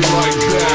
like that.